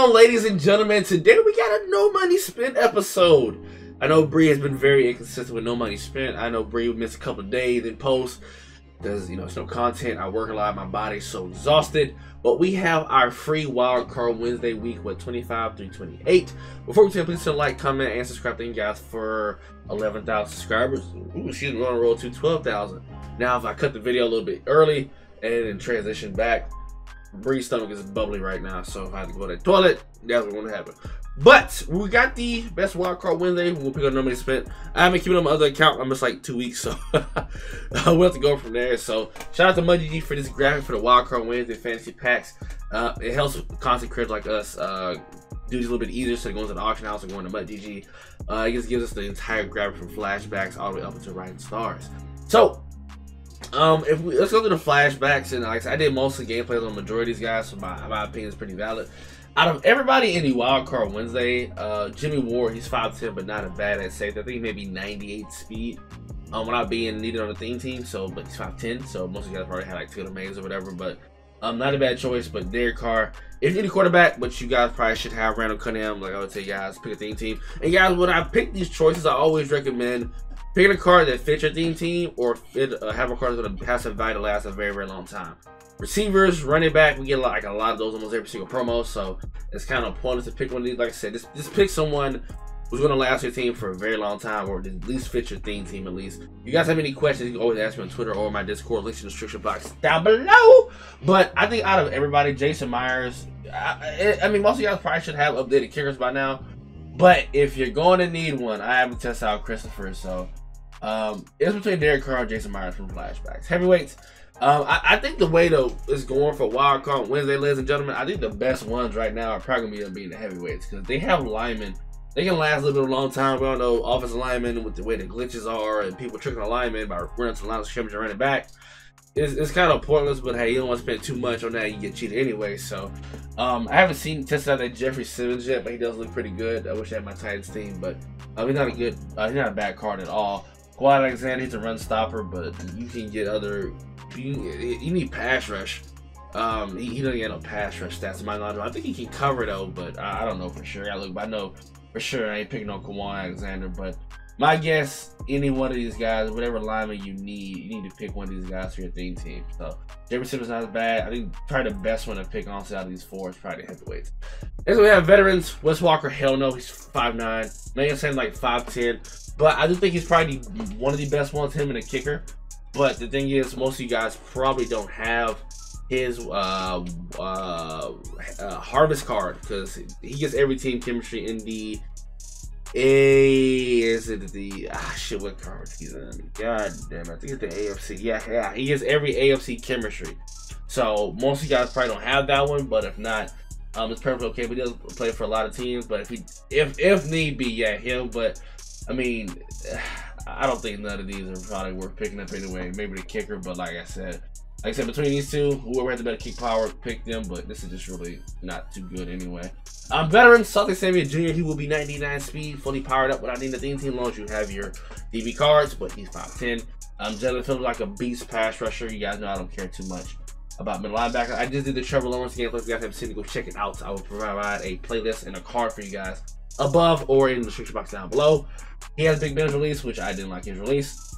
on, ladies and gentlemen? Today we got a no money spent episode. I know Bree has been very inconsistent with no money spent. I know Bree missed a couple days in post because you know it's no content. I work a lot. My body's so exhausted. But we have our free wild card Wednesday week with 25 through 28. Before we begin, please hit like, comment, and subscribe. Thank you guys for 11,000 subscribers. Ooh, we're on a roll to 12,000. Now, if I cut the video a little bit early and then transition back, Bree's stomach is bubbly right now, so I have to go to the toilet, that's what's gonna happen. But we got the best wild card Wednesday. We'll pick up number spent. I haven't keeping on my other account. I'm just like two weeks, so we'll have to go from there. So shout out to MUT.GG for this graphic for the wild card Wednesday fantasy packs. Uh, it helps content creators like us uh, do these a little bit easier. So goes to the auction house and going to MUT.GG. Uh, it just gives us the entire graphic from flashbacks all the way up into Rising Stars. So um, if we let's go to the flashbacks and like I did mostly gameplays on the majority of these guys, so my my opinion is pretty valid. Out of everybody in the wild card Wednesday, uh, Jimmy Ward, he's 5'10, but not a bad at safety. I think maybe 98 speed. Um, without being needed on the theme team, so but he's 5'10, so most of you guys probably had like Taylor Mays or whatever, but um, not a bad choice. But Derek Carr, if you need a quarterback, but you guys probably should have Randall Cunningham, like I would say, guys, pick a theme team. And guys, when I pick these choices, I always recommend Picking a card that fits your theme team or fit, uh, have a card that's going to have some value to last a very, very long time. Receivers, running back, we get like a lot of those almost every single promo, so it's kind of pointless to pick one of these. Like I said, just, just pick someone who's going to last your team for a very long time or at least fit your theme team at least. If you guys have any questions, you can always ask me on Twitter or my Discord. Links in the description box down below. But I think out of everybody, Jason Myers, I, I mean, most of you guys probably should have updated kickers by now. But if you're going to need one, I haven't tested out Christopher, so um, it's between Derek Carr and Jason Myers from flashbacks. Heavyweights. Um, I, I, think the way though is going for wild card Wednesday, ladies and gentlemen. I think the best ones right now are probably gonna be the heavyweights because they have linemen. They can last a little bit of a long time. We all know offensive linemen with the way the glitches are and people tricking the linemen by running to the line of scrimmage and running back. It's, it's kind of pointless, but hey, you don't want to spend too much on that. You get cheated anyway. So, um, I haven't seen tested out that Jeffrey Simmons yet, but he does look pretty good. I wish I had my Titans team, but uh, he's not a good, uh, he's not a bad card at all. Kwon Alexander, he's a run stopper, but you can get other. You, you need pass rush. Um, he, he, doesn't get no pass rush stats in my knowledge. I think he can cover though, but I, I don't know for sure. I look, I know for sure I ain't picking on Kwon Alexander, but my guess, any one of these guys, whatever lineman you need, you need to pick one of these guys for your theme team. So Jefferson is not as bad. I think probably the best one to pick honestly out of these four is probably the heavyweights. Next we have veterans. Wes Welker, hell no, he's 5'9". Megan Sam like 5'10". But I do think he's probably one of the best ones, him and a kicker. But the thing is, most of you guys probably don't have his uh, uh, uh, harvest card because he gets every team chemistry in the a is it the ah shit what card he's in? God damn it, I think it's the AFC. Yeah, yeah, he gets every AFC chemistry. So most of you guys probably don't have that one, but if not, um, it's perfectly okay. But he does play for a lot of teams. But if he if if need be, yeah, him. But I mean, I don't think none of these are probably worth picking up anyway. Maybe the kicker, but like I said, like I said, between these two, whoever has the better kick power, pick them. But this is just really not too good anyway. Um, veteran Asante Samuel Jr. He will be 99 speed, fully powered up without needing the team launch. You have your DB cards, but he's 5'10. Um, Jaelan Phillips like a beast pass rusher. You guys know I don't care too much about middle linebacker. I just did the Trevor Lawrence gameplay. If you guys haven't seen it, go check it out. I will provide a playlist and a card for you guys above or in the description box down below. He has Big Ben's release, which I didn't like his release.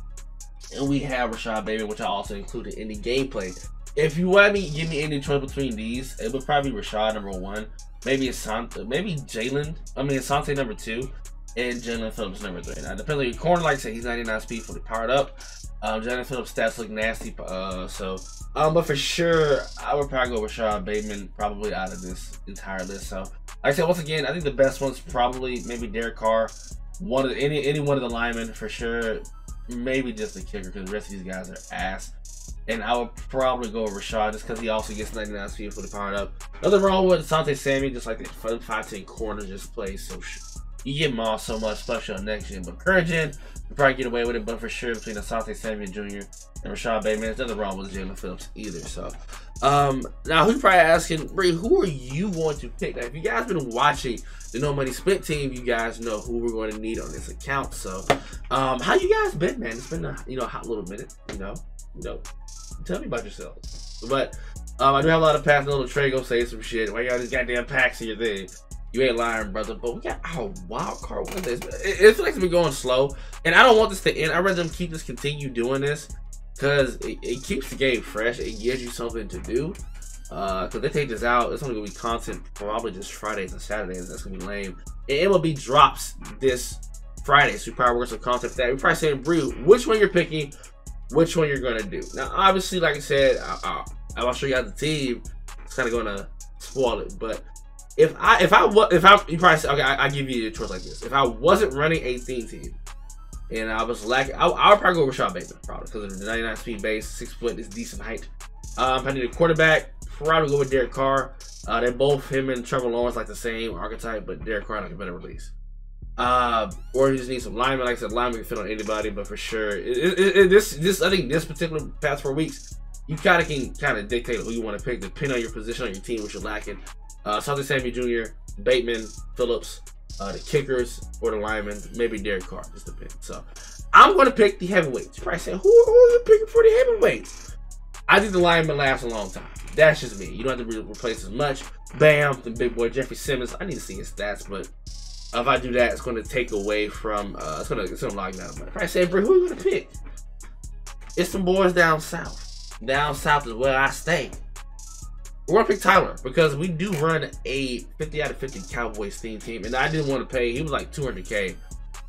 And we have Rashod Bateman, which I also included in the gameplay. If you want me, give me any choice between these, it would probably be Rashod number one. Maybe Asante, maybe Jaelan. I mean Asante number two, and Jaelan Phillips number three. Now, depending on your corner, like I said, he's 99 speed, fully powered up. Um, Jaelan Phillips stats look nasty, uh, so um, but for sure, I would probably go with Rashod Bateman probably out of this entire list. So, like I said, once again, I think the best one's probably maybe Derek Carr, one of the, any any one of the linemen for sure. Maybe just a kicker because the rest of these guys are ass. And I would probably go with Rashod just because he also gets 99 speed for the powered up. Nothing wrong with Asante Sammy, just like the 5'10 corner just plays so you get off so much, especially on next gen. But current gen, you probably get away with it, but for sure between Asante Samuel Jr. and Rashod Bateman, there's nothing wrong with Jaelan Phillips either. So, um, now who's probably asking, Bree, who are you going to pick? Now, if you guys been watching the No Money Spent team, you guys know who we're going to need on this account. So, um, how you guys been, man? It's been a you know hot little minute. You know, you know, tell me about yourselves. But Um, I do have a lot of packs. Little Trey go say some shit. Why you got these goddamn packs in your thing? You ain't lying, brother. But we got our wild card Wednesdays. It, it feels like it's been going slow, and I don't want this to end. I'd rather them keep this, continue doing this, because it, it keeps the game fresh. It gives you something to do. Uh, cause they take this out, it's only gonna be content probably just Fridays and Saturdays. That's gonna be lame. And MLB drops this Friday, so we probably work some content for that. We probably saying, Bree, which one you're picking, which one you're gonna do. Now, obviously, like I said, I, I, I'll show you how the team. It's kind of gonna spoil it, but if I if I was if I you probably say, okay, I, I give you a choice like this. If I wasn't running a theme team and I was lacking, I, I would probably go with Rashod Bateman, probably because of the 99 speed base, six foot is decent height. Um, I need a quarterback probably go with Derek Carr. Uh, they're both him and Trevor Lawrence like the same archetype, but Derek Carr like a better release. Uh, or you just need some linemen. Like I said, linemen can fit on anybody, but for sure, it, it, it, this this I think this particular past four weeks, you kind of can kind of dictate who you want to pick depending on your position on your team, which you're lacking. Uh, Something Sammy Jr., Bateman, Phillips, uh, the kickers, or the linemen, maybe Derek Carr, just depends. So I'm going to pick the heavyweights. You probably say, who, who are you picking for the heavyweights? I think the linemen last a long time. That's just me. You don't have to re replace as much. Bam, the big boy Jeffrey Simmons. I need to see his stats, but if I do that, it's going to take away from. Uh, it's going to it's going to lock down. But if I say, bro, who are you going to pick? It's some boys down south. Down south is where I stay. We're gonna pick Tyler because we do run a 50 out of 50 Cowboys theme team, and I didn't want to pay. He was like 200k,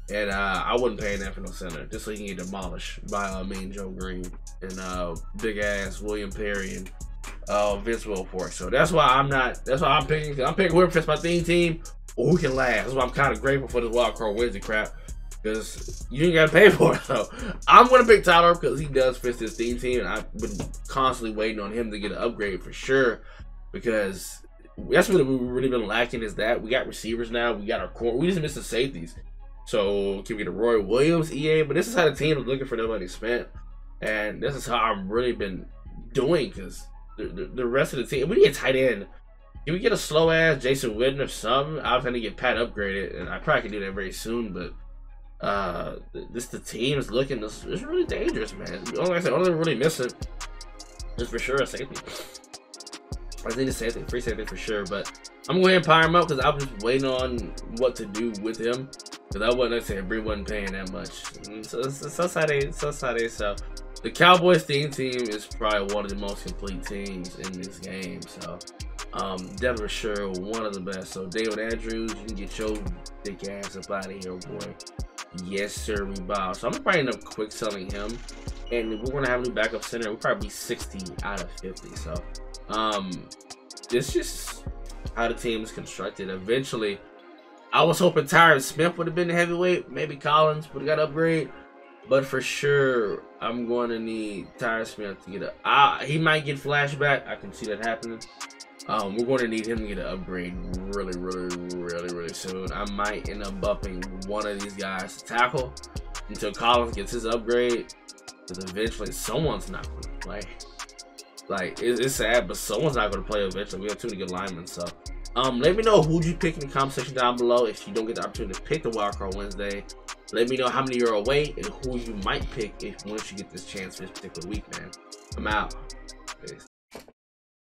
and uh, I wouldn't pay that for no center just so he can get demolished by uh, me and Joe Greene and uh, big ass William Perry and uh, Vince Wilfork. So that's why I'm not. That's why I'm picking. I'm picking whoever fits my theme team who can last. That's why I'm kind of grateful for this wild card Wednesday crap because you ain't got to pay for it. So I'm gonna pick Tyler because he does fit this theme team, and I've been constantly waiting on him to get an upgrade for sure because. That's what we've really been lacking is that we got receivers now. We got our core. We just missed the safeties. So can we get a Roy Williams EA? But this is how the team is looking for nobody spent, and this is how I've really been doing because the, the, rest of the team. We need a tight end. Can we get a slow ass Jason Witten or something? I was gonna get Pat upgraded, and I probably can do that very soon. But uh, this the team is looking. This it's really dangerous, man. Only I said, only really missing is for sure a safety. I think the safety, free safety for sure. But I'm going to power him up because I was just waiting on what to do with him. Because I wasn't saying Bree wasn't paying that much. So, so, so, so, so, so, so, so the Cowboys theme team is probably one of the most complete teams in this game. So, um, definitely sure one of the best. So, David Andrews, you can get your thick ass up out of here, boy. Yes, sir, we bow. So, I'm gonna probably end up quick selling him. And we're to have a new backup center. We'll probably be 60 out of 50. So, um, it's just how the team is constructed. Eventually, I was hoping Tyron Smith would have been the heavyweight. Maybe Collins would have got upgrade. But for sure, I'm going to need Tyron Smith to get a. Uh, he might get flashback. I can see that happening. Um, we're going to need him to get an upgrade really, really, really, really soon. I might end up bumping one of these guys to tackle until Collins gets his upgrade. Because eventually, someone's not going to play. Like, it, it's sad, but someone's not going to play eventually. We have too many good linemen, so. Um, let me know who you pick in the comment section down below if you don't get the opportunity to pick the wildcard Wednesday. Let me know how many you're away and who you might pick if once you get this chance for this particular week, man. I'm out. Peace.